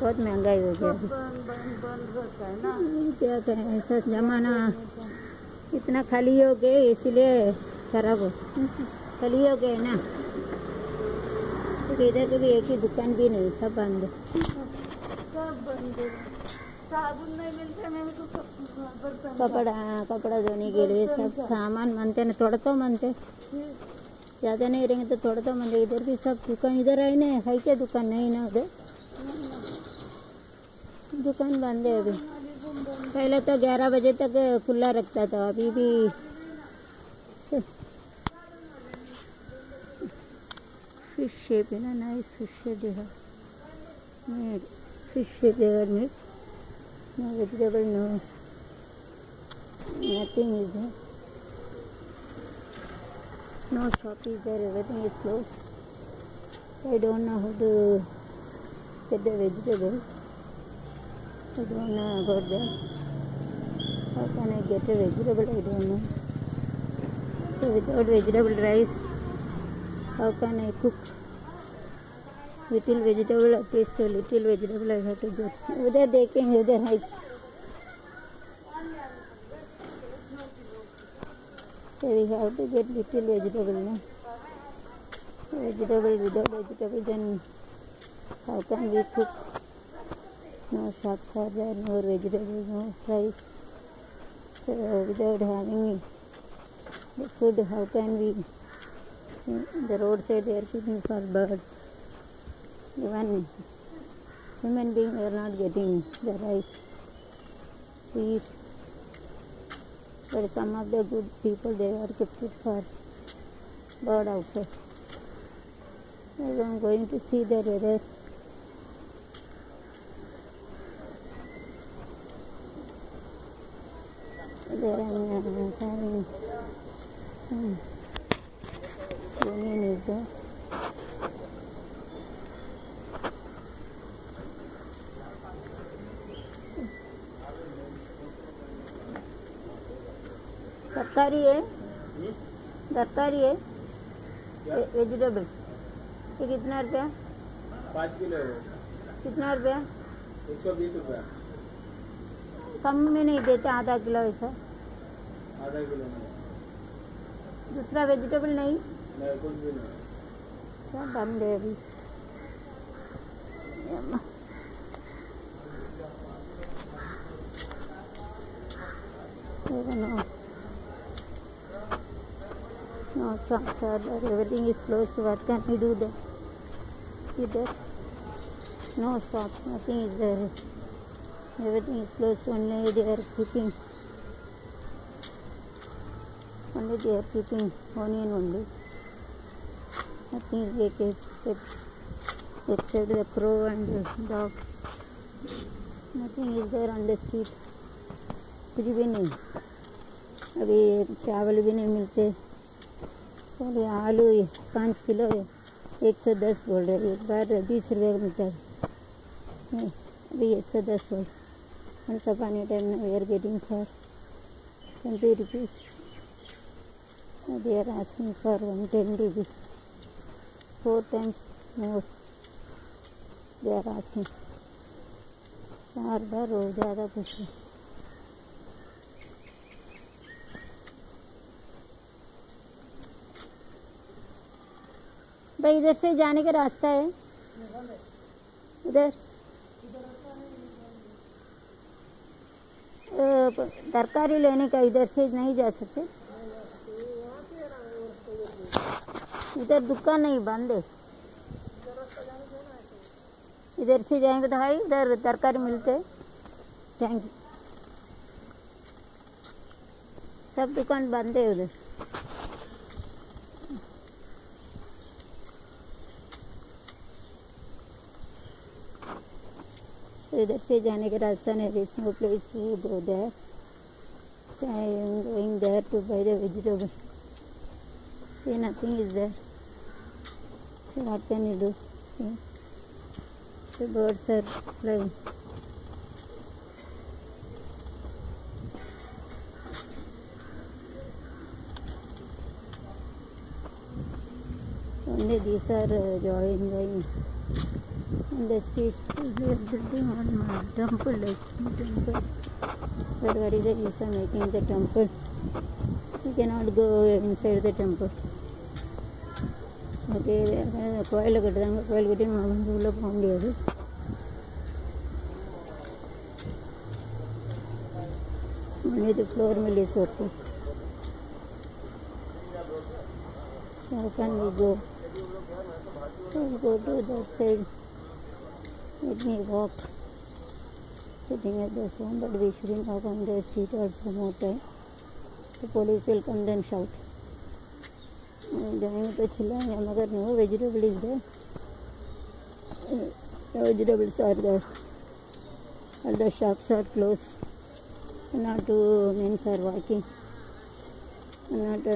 बहुत महँगाई हो गया। बंद बंद बंद है ना। क्या करें ऐसा जमाना इतना खाली हो गए इसलिए खराब हो। खाली हो गए ना। इधर कभी एक ही दुकान भी नहीं सब बंद। सब बंद। साबुन नहीं मिलता मेरे को कपड़ा कपड़ा धोने के लिए सब सामान मानते ना थोड़ा तो मानते ज़्यादा नहीं रहेंगे तो थोड़ा तो मानते इधर भी सब दुकान इधर है ना है क्या दुकान नहीं ना उधर? दुकान बंद है अभी। पहले तो 11 बजे तक खुला रखता था, अभी भी फ़िश शेप है ना नाइस फ़िश शेप जो है फ़िश शेप जगह meat no vegetable no nothing is है no shop is there everything is close I don't know how to get the vegetable I don't know about that how can I get a vegetable I don't know so without vegetable rice how can I cook little vegetable at least a little vegetable I have to get उधर देखेंगे उधर है so we have to get little vegetable now vegetable without vegetable then how can we cook no shops are there no vegetables, no rice so without having the food how can we the roadside they are keeping for birds even human beings are not getting the rice to eat. But some of the good people they are kept it for bird also. I'm going to see the weather. There I'm uh, having some onion is there. तरकारी है? तरकारी है vegetable ये कितना रुपया? पाँच kilo कितना रुपया? एक सौ बीस रुपया। कम में नहीं देते आधा किलो ऐसा। आधा किलो में दूसरा वेजिटेबल नहीं नहीं कुछ भी नहीं सब बंद है अभी. No shops are there. Everything is closed. What can we do there? See there? No shops. Nothing is there. Everything is closed. Only they are keeping. Only they are keeping onion only. Nothing is vacant except, except the crow and the dog. Nothing is there on the street. कुछ भी नहीं अभी चावल भी नहीं मिलते पहले आलू पाँच किलो एक सौ दस बोल रहे एक बार बीस रुपये का मिलता है अभी एक सौ दस बोल once upon a time we are getting for 20 rupees they are asking for 110 rupees four times more they are asking चार बार हो ज़्यादा नहीं। भाई इधर से जाने का रास्ता है उधर तरकारी लेने का इधर से नहीं जा सकते इधर दुकान नहीं बंद है। इधर से जाएँगे तो हाई इधर तरकारी मिलते थैंक सब दुकान बंद है उधर। तो इधर से जाने के रास्ता नहीं है snow place to go there going there to buy the vegetable see nothing is there So what can you do? See. The birds are flying. Only these are uh, joining enjoying. And the street we are building on my temple, like temple. But what is the use of making the temple? You cannot go inside the temple. Okay கோயிலை கட்டுதாங்க கோயில் கட்டி நம்ம வந்து உள்ளே போக முடியாது only the floor mill is working. So how can we go? We'll go to that side. Let me walk. Sitting at the phone, but we shouldn't walk on the street also more time. The police will come then shout. Drawing पे छिलेंगे मगर no vegetable is vegetables are the are the shops are close not to means are walking not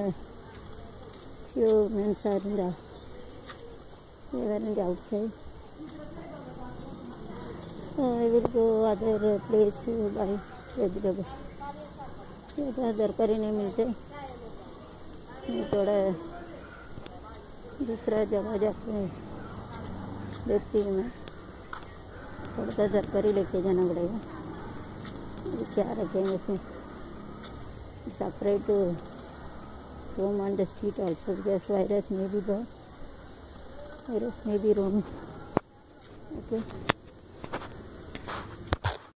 few means are in there in doubt said will go other place to buy vegetable दरकारी नहीं मिलते थोड़ा दूसरा जगह जाके देखती हूँ मैं। थोड़ा सा जानकारी लेके जाना पड़ेगा। क्या रखेंगे फिर separate room on the street also gas virus में भी बहुत वायरस में भी रूम ओके.